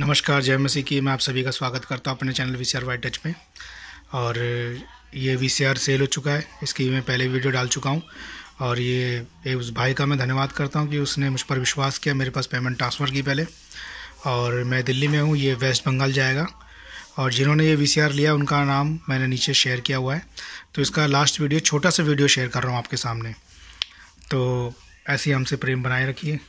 नमस्कार जय मसीह की मैं आप सभी का स्वागत करता हूँ अपने channel V C R white touch में। और ये वी सी आर सेल हो चुका है इसकी मैं पहले वीडियो डाल चुका हूँ। और ये, उस भाई का मैं धन्यवाद करता हूँ कि उसने मुझ पर विश्वास किया मेरे पास पेमेंट ट्रांसफ़र की पहले। और मैं दिल्ली में हूँ ये वेस्ट बंगाल जाएगा। और जिन्होंने ये वीसीआर लिया उनका नाम मैंने नीचे शेयर किया हुआ है। तो इसका लास्ट वीडियो छोटा सा वीडियो शेयर कर रहा हूँ आपके सामने। तो ऐसे ही हमसे प्रेम बनाए रखिए।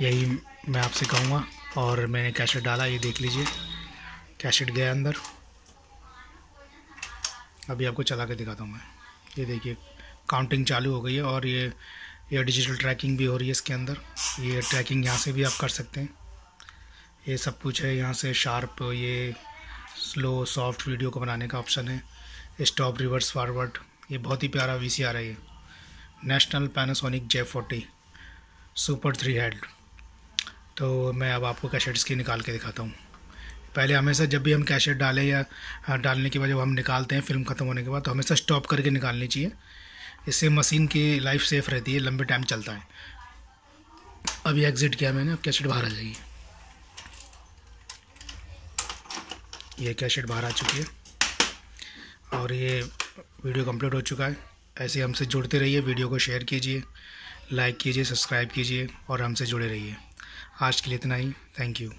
यही मैं आपसे कहूँगा। और मैंने कैसेट डाला, ये देख लीजिए। कैसेट गया अंदर। अभी आपको चला के दिखाता हूँ मैं। ये देखिए काउंटिंग चालू हो गई है और ये ये डिजिटल ट्रैकिंग भी हो रही है इसके अंदर। ये ट्रैकिंग यहाँ से भी आप कर सकते हैं। ये सब कुछ है, यहाँ से शार्प ये स्लो सॉफ्ट वीडियो को बनाने का ऑप्शन है। स्टॉप रिवर्स फॉरवर्ड ये बहुत ही प्यारा वी सी आ रहा है National Panasonic J forty super three head तो मैं अब आपको कैसेट इसकी निकाल के दिखाता हूँ। पहले हमेशा जब भी हम कैसेट डालें या डालने के बाद जब हम निकालते हैं फ़िल्म ख़त्म होने के बाद तो हमेशा स्टॉप करके निकालनी चाहिए। इससे मशीन की लाइफ सेफ़ रहती है, लंबे टाइम चलता है। अभी एग्ज़िट किया मैंने, अब कैसेट बाहर आ जाएगी। ये कैसेट बाहर आ चुकी है। और ये वीडियो कंप्लीट हो चुका है। ऐसे हमसे जुड़ते रहिए वीडियो को शेयर कीजिए लाइक कीजिए सब्सक्राइब कीजिए, और हमसे जुड़े रहिए। आज के लिए इतना ही। Thank you